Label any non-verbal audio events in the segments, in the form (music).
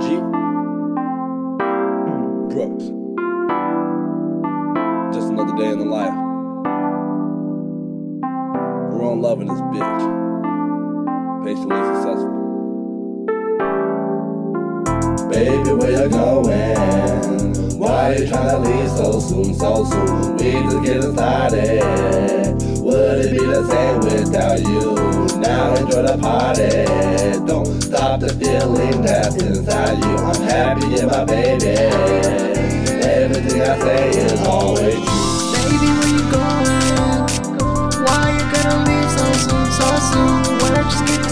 G. Hmm, Brooks. Just another day in the life. We're on loving this bitch. Patiently successful. Baby, where you going? Why you tryna leave so soon, so soon? We just getting started. Would it be the same without you? Now enjoy the party. Don't stop the feeling that's inside you. I'm happy in my baby. Everything I say is always true. Baby, where you going? Why you gonna leave so soon, so soon? Just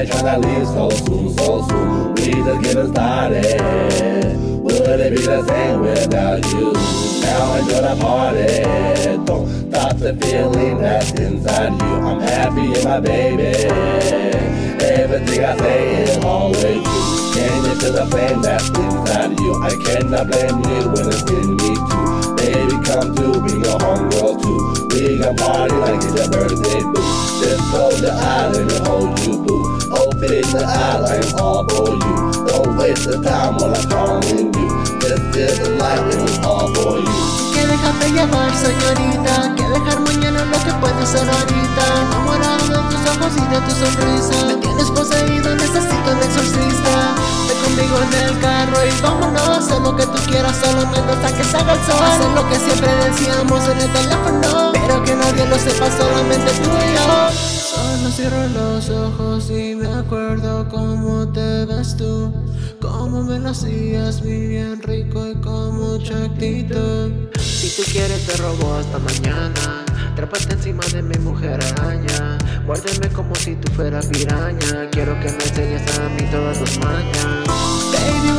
you tryna leave so soon, so soon? We just getting started. Would it be the same without you? Now enjoy the party. Don't stop the feeling that's inside you. I'm happy in my baby. Everything I say is always true. Came into the flame that's inside you. I cannot blame you when it's in me too. Baby, come through, bring your homegirl too. We can party like it's your birthday, boo. Just close your eyes and hold you, boo. Don't waste the. Que déjate llevar, señorita. Que dejar mañana lo que puedes ser ahorita. Enamorado de tus ojos y de tu sonrisa. Me tienes poseído, necesito un exorcista. Ve conmigo en el carro y vámonos. Haz lo que tú quieras, solamente hasta que salga el sol. Hacer lo que siempre decíamos en el teléfono. Pero que nadie lo sepa, solamente tú y yo. Solo cierro los ojos y me acuerdo cómo te ves tú. Cómo me lo hacías bien rico y con mucha actitud. Si tú quieres te robo hasta mañana. Trápate encima de mi mujer araña. Guárdeme como si tú fueras piraña. Quiero que me enseñes a mí todas tus mañas. Baby,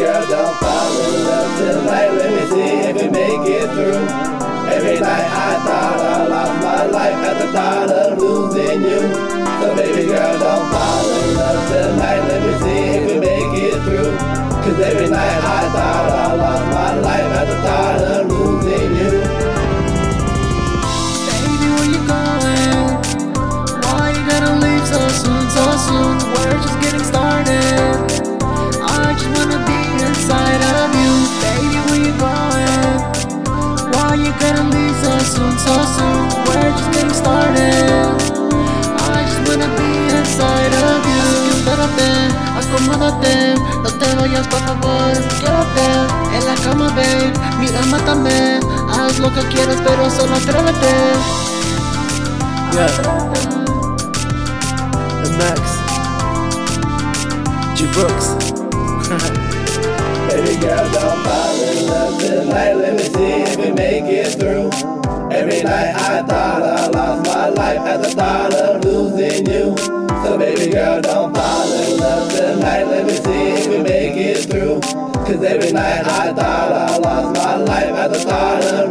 Baby so soon. We're just getting started. I just wanna be inside of you. Así acomódate, no te vayas por favor, quédate en la cama, babe. Mira, mátame, haz lo que quieras, pero solo atrévete. Yeah. The Max. G Brooks. (laughs) Baby girl, don't fall in love tonight. Let me see if we make it through. Every night I thought I lost my life at the thought of losing you. So baby girl, don't fall in love tonight. Let me see if we make it through. Cause every night I thought I lost my life at the thought of